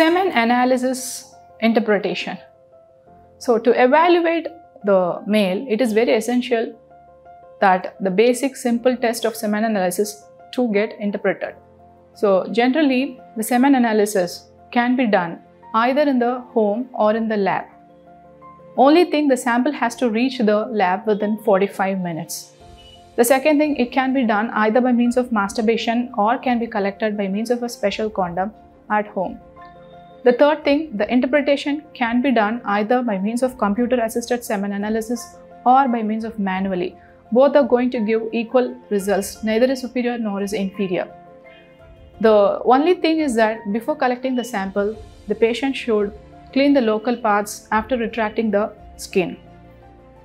Semen analysis interpretation. So, to evaluate the male, it is very essential that the basic simple test of semen analysis to get interpreted. So, generally, the semen analysis can be done either in the home or in the lab. Only thing the sample has to reach the lab within 45 minutes. The second thing, it can be done either by means of masturbation or can be collected by means of a special condom at home. The third thing, the interpretation can be done either by means of computer assisted semen analysis or by means of manually. Both are going to give equal results, neither is superior nor is inferior. The only thing is that before collecting the sample, the patient should clean the local parts after retracting the skin.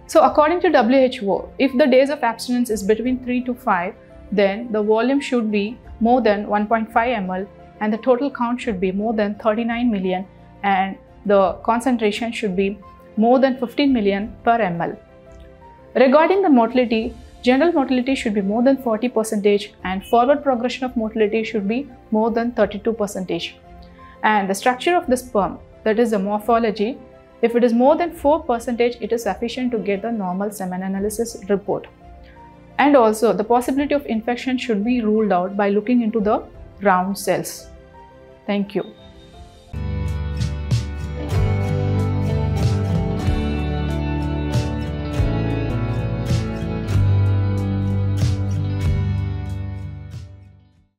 So according to WHO, if the days of abstinence is between 3 to 5, then the volume should be more than 1.5 ml and the total count should be more than 39 million and the concentration should be more than 15 million per ml. Regarding the motility, general motility should be more than 40 percentage and forward progression of motility should be more than 32 percentage. And the structure of the sperm, that is the morphology, if it is more than 4%, it is sufficient to get the normal semen analysis report. And also, the possibility of infection should be ruled out by looking into the round cells. Thank you.